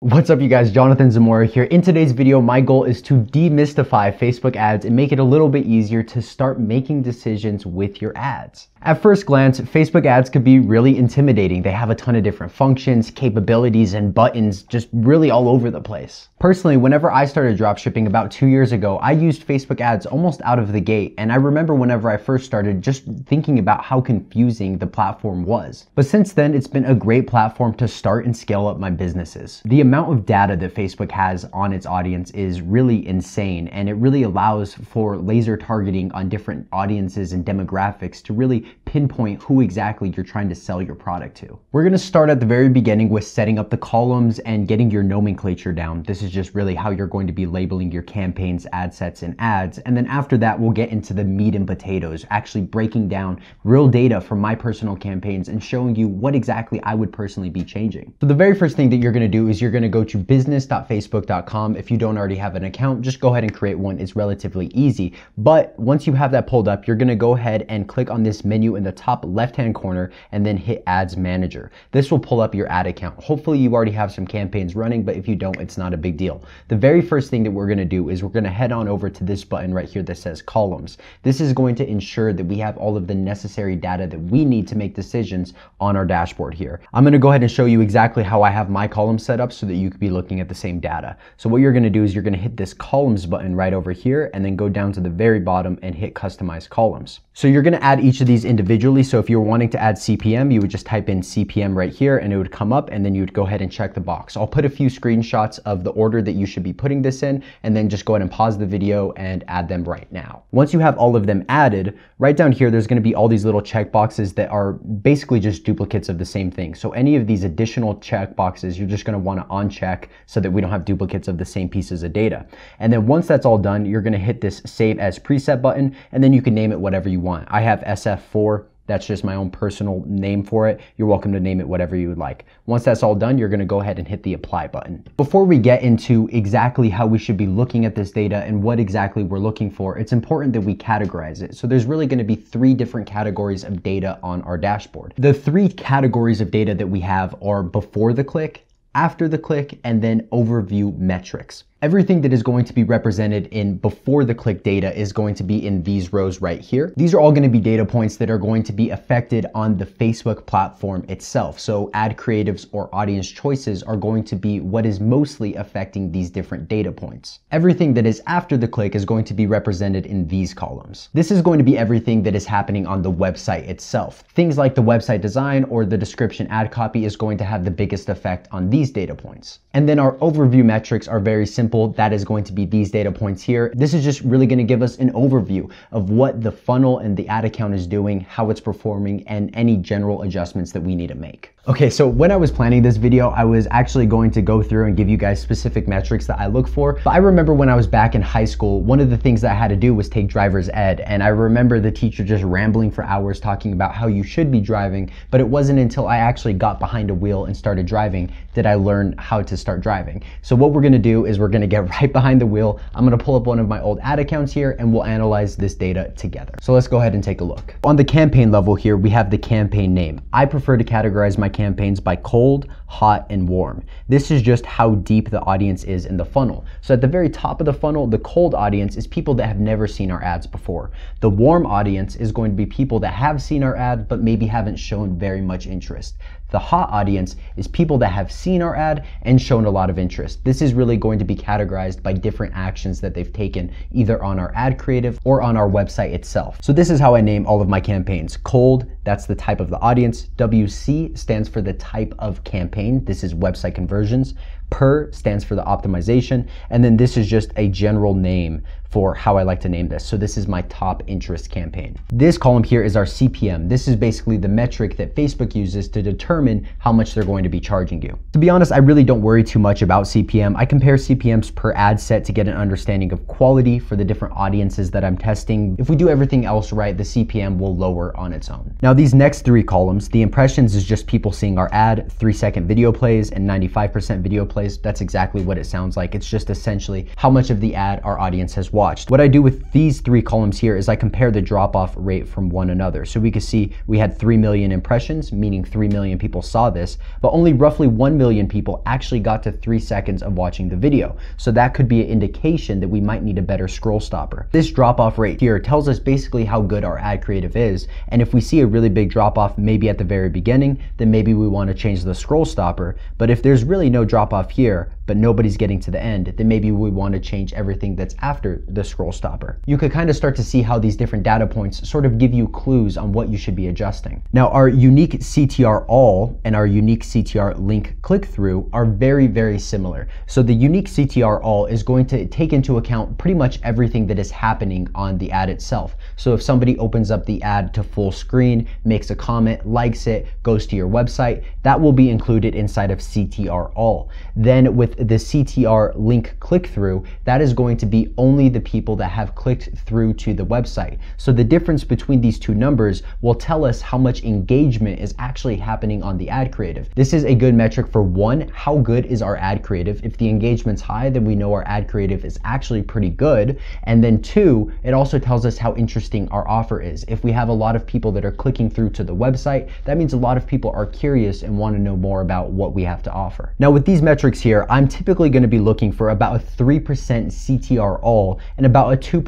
What's up you guys, Johnathon Zamora here. In today's video, my goal is to demystify Facebook ads and make it a little bit easier to start making decisions with your ads. At first glance, Facebook ads could be really intimidating. They have a ton of different functions, capabilities, and buttons just really all over the place. Personally, whenever I started dropshipping about two years ago, I used Facebook ads almost out of the gate. And I remember whenever I first started just thinking about how confusing the platform was. But since then, it's been a great platform to start and scale up my businesses. The amount of data that Facebook has on its audience is really insane. And it really allows for laser targeting on different audiences and demographics to really pinpoint who exactly you're trying to sell your product to. We're gonna start at the very beginning with setting up the columns and getting your nomenclature down. This is just really how you're going to be labeling your campaigns, ad sets, and ads. And then after that, we'll get into the meat and potatoes, actually breaking down real data from my personal campaigns and showing you what exactly I would personally be changing. So the very first thing that you're gonna do is you're gonna go to business.facebook.com. If you don't already have an account, just go ahead and create one. It's relatively easy. But once you have that pulled up, you're gonna go ahead and click on this menu in the top left-hand corner and then hit Ads Manager. This will pull up your ad account. Hopefully you already have some campaigns running, but if you don't, it's not a big deal. The very first thing that we're gonna do is we're gonna head on over to this button right here that says Columns. This is going to ensure that we have all of the necessary data that we need to make decisions on our dashboard here. I'm gonna go ahead and show you exactly how I have my columns set up so that you could be looking at the same data. So what you're gonna do is you're gonna hit this Columns button right over here and then go down to the very bottom and hit Customize Columns. So you're gonna add each of these individually. So if you're wanting to add CPM, you would just type in CPM right here and it would come up and then you would go ahead and check the box. I'll put a few screenshots of the order that you should be putting this in and then just go ahead and pause the video and add them right now. Once you have all of them added, right down here, there's gonna be all these little check boxes that are basically just duplicates of the same thing. So any of these additional check boxes, you're just gonna wanna uncheck so that we don't have duplicates of the same pieces of data. And then once that's all done, you're gonna hit this save as preset button and then you can name it whatever you want. I have SF4. That's just my own personal name for it. You're welcome to name it whatever you would like. Once that's all done, you're gonna go ahead and hit the apply button. Before we get into exactly how we should be looking at this data and what exactly we're looking for, it's important that we categorize it. So there's really gonna be three different categories of data on our dashboard. The three categories of data that we have are before the click, after the click, and then overview metrics. Everything that is going to be represented in before the click data is going to be in these rows right here. These are all going to be data points that are going to be affected on the Facebook platform itself. So ad creatives or audience choices are going to be what is mostly affecting these different data points. Everything that is after the click is going to be represented in these columns. This is going to be everything that is happening on the website itself. Things like the website design or the description ad copy is going to have the biggest effect on these data points. And then our overview metrics are very simple simple, that is going to be these data points here. This is just really going to give us an overview of what the funnel and the ad account is doing, how it's performing, and any general adjustments that we need to make. Okay, so when I was planning this video, I was actually going to go through and give you guys specific metrics that I look for. But I remember when I was back in high school, one of the things that I had to do was take driver's ed. And I remember the teacher just rambling for hours talking about how you should be driving. But it wasn't until I actually got behind a wheel and started driving that I learned how to start driving. So what we're gonna do is we're gonna get right behind the wheel. I'm gonna pull up one of my old ad accounts here and we'll analyze this data together. So let's go ahead and take a look. On the campaign level here, we have the campaign name. I prefer to categorize my campaigns by cold, hot, and warm. This is just how deep the audience is in the funnel. So at the very top of the funnel, the cold audience is people that have never seen our ads before. The warm audience is going to be people that have seen our ad, but maybe haven't shown very much interest. The hot audience is people that have seen our ad and shown a lot of interest. This is really going to be categorized by different actions that they've taken either on our ad creative or on our website itself. So this is how I name all of my campaigns. Cold, that's the type of the audience. WC stands for the type of campaign. This is website conversions. Per stands for the optimization. And then this is just a general name for how I like to name this. So this is my top interest campaign. This column here is our CPM. This is basically the metric that Facebook uses to determine how much they're going to be charging you. To be honest, I really don't worry too much about CPM. I compare CPMs per ad set to get an understanding of quality for the different audiences that I'm testing. If we do everything else right, the CPM will lower on its own. Now these next three columns, the impressions is just people seeing our ad, three second video plays and 95% video plays. That's exactly what it sounds like. It's just essentially how much of the ad our audience has watched. What I do with these three columns here is I compare the drop off rate from one another. So we can see we had 3 million impressions, meaning 3 million people saw this, but only roughly 1 million people actually got to 3 seconds of watching the video. So that could be an indication that we might need a better scroll stopper. This drop off rate here tells us basically how good our ad creative is. And if we see a really big drop off maybe at the very beginning, then maybe we want to change the scroll stopper. But if there's really no drop off here, but nobody's getting to the end, then maybe we want to change everything that's after the scroll stopper. You could kind of start to see how these different data points sort of give you clues on what you should be adjusting. Now, our unique CTR all and our unique CTR link click through are very, very similar. So the unique CTR all is going to take into account pretty much everything that is happening on the ad itself. So if somebody opens up the ad to full screen, makes a comment, likes it, goes to your website, that will be included inside of CTR all. Then with the CTR link click through, that is going to be only the people that have clicked through to the website. So the difference between these two numbers will tell us how much engagement is actually happening on the ad creative. This is a good metric for one, how good is our ad creative? If the engagement's high, then we know our ad creative is actually pretty good. And then two, it also tells us how interesting our offer is. If we have a lot of people that are clicking through to the website, that means a lot of people are curious and want to know more about what we have to offer. Now with these metrics here, I'm typically going to be looking for about a 3% CTR all and about a 2%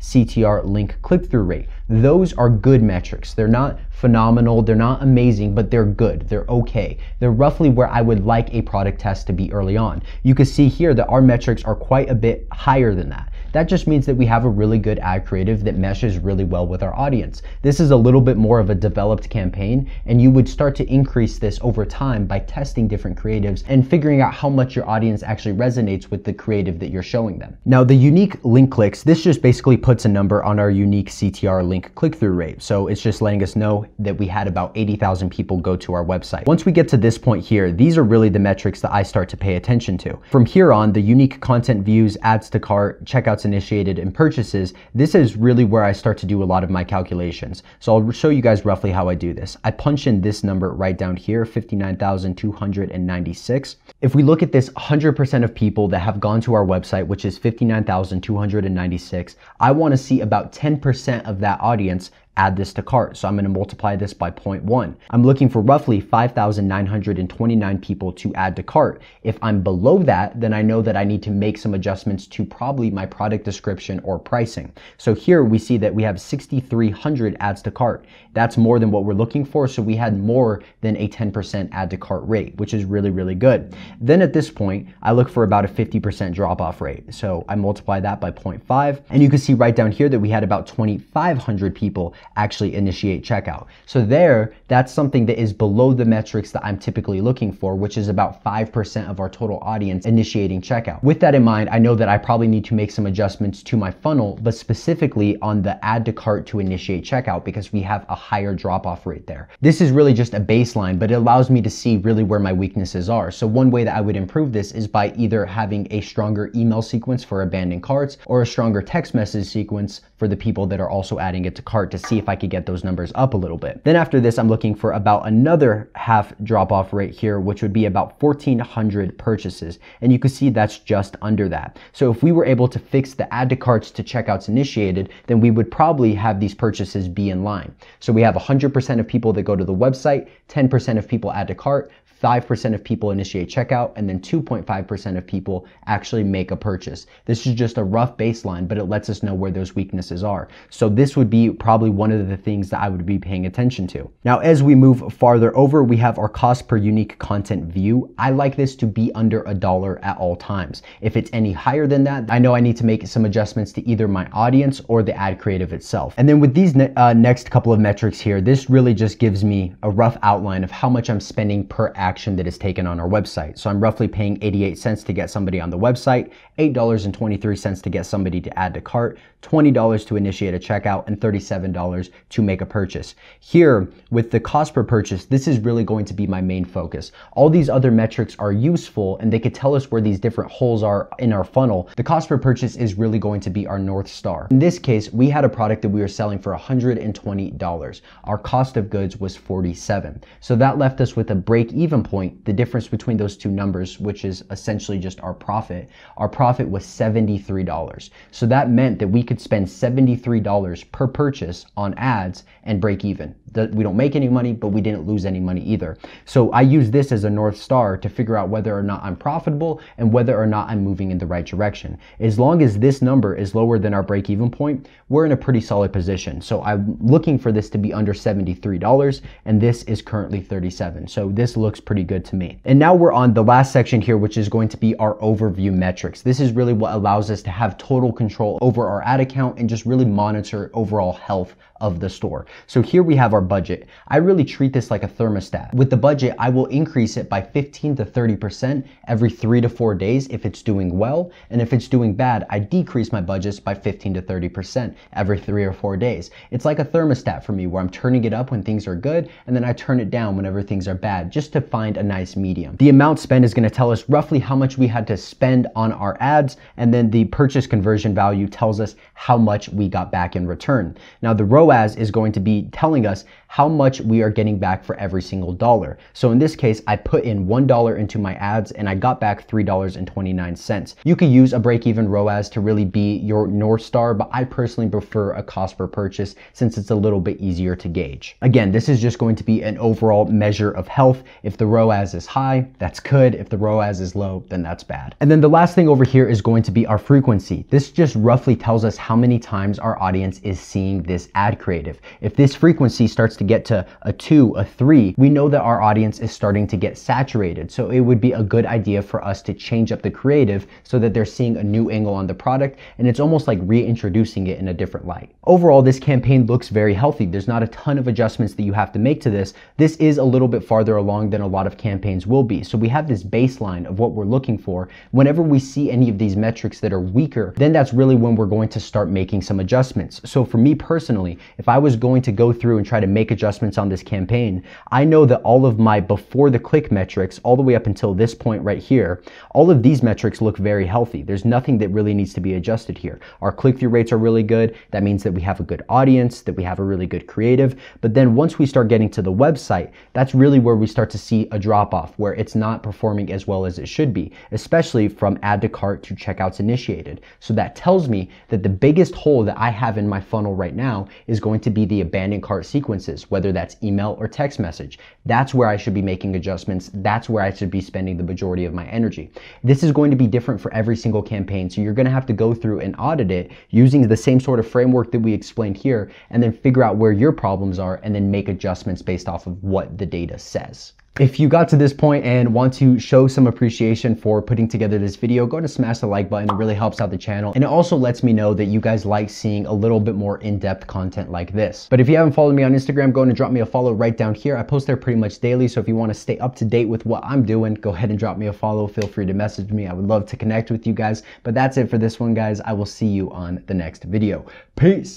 CTR link click-through rate. Those are good metrics. They're not phenomenal, they're not amazing, but they're good. They're okay. They're roughly where I would like a product test to be early on. You can see here that our metrics are quite a bit higher than that. That just means that we have a really good ad creative that meshes really well with our audience. This is a little bit more of a developed campaign, and you would start to increase this over time by testing different creatives and figuring out how much your audience actually resonates with the creative that you're showing them. Now, the unique link clicks, this just basically puts a number on our unique CTR link click-through rate. So it's just letting us know that we had about 80,000 people go to our website. Once we get to this point here, these are really the metrics that I start to pay attention to. From here on, the unique content views, adds to cart, checkouts initiated and purchases, this is really where I start to do a lot of my calculations. So I'll show you guys roughly how I do this. I punch in this number right down here, 59,296. If we look at this 100% of people that have gone to our website, which is 59,296, I want to see about 10% of that audience add this to cart. So I'm going to multiply this by 0.1. I'm looking for roughly 5,929 people to add to cart. If I'm below that, then I know that I need to make some adjustments to probably my product description or pricing. So here we see that we have 6,300 adds to cart. That's more than what we're looking for. So we had more than a 10% add to cart rate, which is really, really good. Then at this point, I look for about a 50% drop off rate. So I multiply that by 0.5 and you can see right down here that we had about 2,500 people actually initiate checkout. So there, that's something that is below the metrics that I'm typically looking for, which is about 5% of our total audience initiating checkout. With that in mind, I know that I probably need to make some adjustments to my funnel, but specifically on the add to cart to initiate checkout because we have a higher drop off rate there. This is really just a baseline, but it allows me to see really where my weaknesses are. So one way that I would improve this is by either having a stronger email sequence for abandoned carts or a stronger text message sequence for the people that are also adding it to cart to see if I could get those numbers up a little bit. Then after this, I'm looking for about another half drop off rate here, which would be about 1400 purchases. And you can see that's just under that. So if we were able to fix the add to carts to checkouts initiated, then we would probably have these purchases be in line. So we have 100% of people that go to the website, 10% of people add to cart, 5% of people initiate checkout, and then 2.5% of people actually make a purchase. This is just a rough baseline, but it lets us know where those weaknesses are. So this would be probably one of the things that I would be paying attention to. Now, as we move farther over, we have our cost per unique content view. I like this to be under a dollar at all times. If it's any higher than that, I know I need to make some adjustments to either my audience or the ad creative itself. And then with these ne uh, next couple of metrics here, this really just gives me a rough outline of how much I'm spending per ad action that is taken on our website. So I'm roughly paying 88 cents to get somebody on the website, $8.23 to get somebody to add to cart, $20 to initiate a checkout, and $37 to make a purchase. Here, with the cost per purchase, this is really going to be my main focus. All these other metrics are useful and they could tell us where these different holes are in our funnel. The cost per purchase is really going to be our North Star. In this case, we had a product that we were selling for $120. Our cost of goods was 47. So that left us with a break even even point, the difference between those two numbers, which is essentially just our profit, our profit was $73. So that meant that we could spend $73 per purchase on ads and break even. We don't make any money, but we didn't lose any money either. So I use this as a North Star to figure out whether or not I'm profitable and whether or not I'm moving in the right direction. As long as this number is lower than our break even point, we're in a pretty solid position. So I'm looking for this to be under $73 and this is currently 37. So this looks pretty good to me. And now we're on the last section here, which is going to be our overview metrics. This is really what allows us to have total control over our ad account and just really monitor overall health of the store. So here we have our budget. I really treat this like a thermostat. With the budget, I will increase it by 15 to 30% every three to four days if it's doing well. And if it's doing bad, I decrease my budgets by 15 to 30% every three or four days. It's like a thermostat for me where I'm turning it up when things are good and then I turn it down whenever things are bad just to find a nice medium. The amount spent is gonna tell us roughly how much we had to spend on our ads and then the purchase conversion value tells us how much we got back in return. Now the ROAS is going to be telling us how much we are getting back for every single dollar. So in this case, I put in $1 into my ads and I got back $3.29. You could use a break-even ROAS to really be your North Star, but I personally prefer a cost per purchase since it's a little bit easier to gauge. Again, this is just going to be an overall measure of health. If the ROAS is high, that's good. If the ROAS is low, then that's bad. And then the last thing over here is going to be our frequency. This just roughly tells us how many times our audience is seeing this ad creative. If this frequency starts to get to a two, a three, we know that our audience is starting to get saturated. So it would be a good idea for us to change up the creative so that they're seeing a new angle on the product and it's almost like reintroducing it in a different light. Overall, this campaign looks very healthy. There's not a ton of adjustments that you have to make to this. This is a little bit farther along than a lot of campaigns will be. So we have this baseline of what we're looking for. Whenever we see any of these metrics that are weaker, then that's really when we're going to start making some adjustments. So for me personally, if I was going to go through and try to make adjustments on this campaign, I know that all of my before the click metrics, all the way up until this point right here, all of these metrics look very healthy. There's nothing that really needs to be adjusted here. Our click-through rates are really good. That means that we have a good audience, that we have a really good creative. But then once we start getting to the website, that's really where we start to a drop off, where it's not performing as well as it should be, especially from add to cart to checkouts initiated. So that tells me that the biggest hole that I have in my funnel right now is going to be the abandoned cart sequences, whether that's email or text message. That's where I should be making adjustments. That's where I should be spending the majority of my energy. This is going to be different for every single campaign. So you're going to have to go through and audit it using the same sort of framework that we explained here and then figure out where your problems are and then make adjustments based off of what the data says. If you got to this point and want to show some appreciation for putting together this video, go to smash the like button. It really helps out the channel. And it also lets me know that you guys like seeing a little bit more in-depth content like this. But if you haven't followed me on Instagram, go and drop me a follow right down here. I post there pretty much daily. So if you want to stay up to date with what I'm doing, go ahead and drop me a follow. Feel free to message me. I would love to connect with you guys. But that's it for this one, guys. I will see you on the next video. Peace.